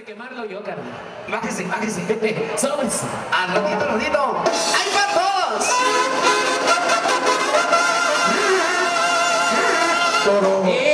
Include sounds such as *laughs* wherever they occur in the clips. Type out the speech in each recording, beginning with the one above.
de quemarlo yo, carnal. Bájese, bájese. *laughs* Sobres. Al ratito, al ratito. ¡Ahí van todos! Esta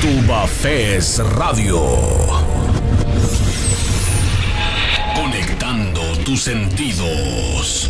Tubafés Radio. Sentidos.